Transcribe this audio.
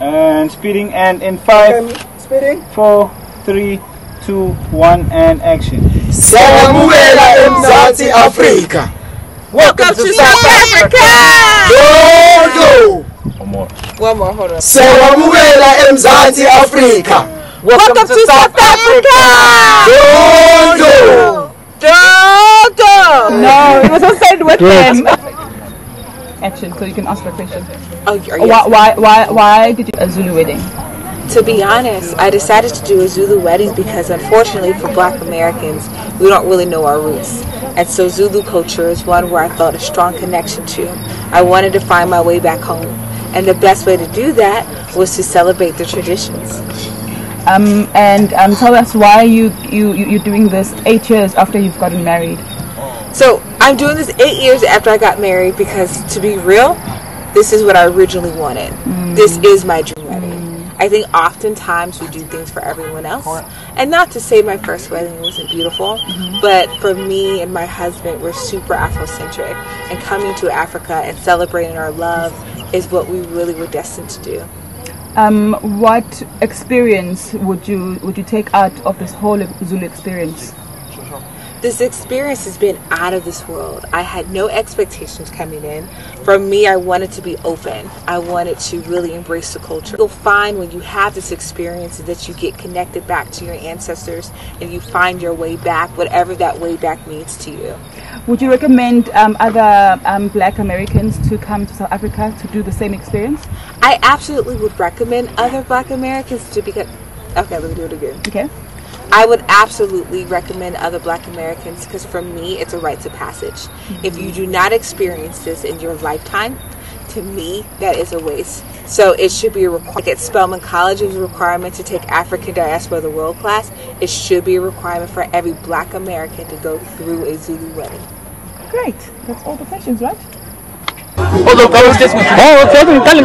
And speeding and in five, Speeding. four, three, two, one, and action. Siyamukela eMzansi Afrika. Welcome to South Africa! Dodo. One more. One more, hold on. Siyamukela eMzansi Afrika. Welcome to South Africa! Dodo. Dodo! No, it was all said with them. Action, so you can ask the question. Oh, Why, why, why, why did you a Zulu wedding? To be honest, I decided to do a Zulu wedding because unfortunately for black Americans, we don't really know our roots. And so Zulu culture is one where I felt a strong connection to. I wanted to find my way back home. And the best way to do that was to celebrate the traditions. Um, and um, tell us why you, you, you, you're doing this eight years after you've gotten married. So I'm doing this eight years after I got married because, to be real, this is what I originally wanted. This mm. is my dream wedding. Mm. I think oftentimes we do things for everyone else, and not to say my first wedding wasn't beautiful, mm-hmm. but for me and my husband, we're super Afrocentric, and coming to Africa and celebrating our love is what we really were destined to do. Um, what experience would you would you take out of this whole Zulu experience? This experience has been out of this world. I had no expectations coming in. For me, I wanted to be open. I wanted to really embrace the culture. You'll find when you have this experience that you get connected back to your ancestors and you find your way back, whatever that way back means to you. Would you recommend um, other um, Black Americans to come to South Africa to do the same experience? I absolutely would recommend other black Americans to become. Okay, let me do it again. Okay. I would absolutely recommend other black Americans because for me, it's a rite of passage. If you mm-hmm. do not experience this in your lifetime, to me, that is a waste. So it should be a requirement. Like at Spelman College, it was a requirement to take African Diaspora the World class. It should be a requirement for every black American to go through a Zulu wedding. Great. That's all the questions, right? Oh, okay.